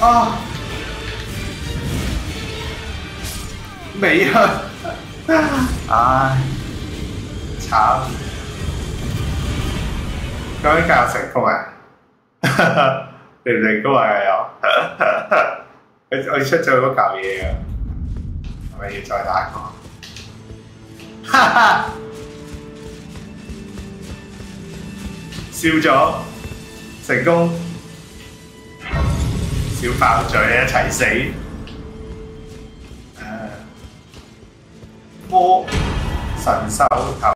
啊！未啊！唉，惨！究竟教育成功啊？成唔成功啊？又我我出咗嗰嚿嘢啊！系咪要再打过？哈哈！笑咗，成功， 笑爆嘴一齊死。誒，魔神獸頭。